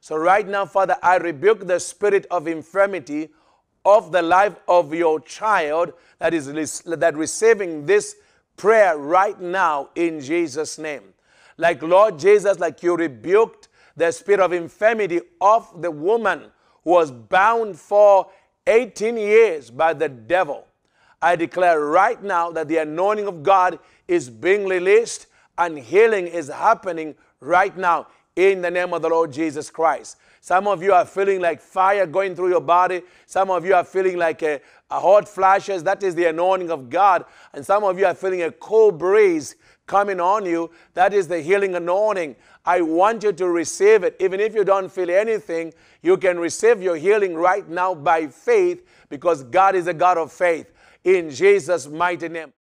So, right now, Father, I rebuke the spirit of infirmity of the life of your child that is that receiving this prayer right now in Jesus' name. Like Lord Jesus, like you rebuked the spirit of infirmity of the woman who was bound for 18 years by the devil. I declare right now that the anointing of God is being released and healing is happening right now in the name of the Lord Jesus Christ. Some of you are feeling like fire going through your body. Some of you are feeling like a, a hot flashes. That is the anointing of God. And some of you are feeling a cool breeze coming on you. That is the healing anointing. I want you to receive it. Even if you don't feel anything, you can receive your healing right now by faith because God is a God of faith. In Jesus' mighty name.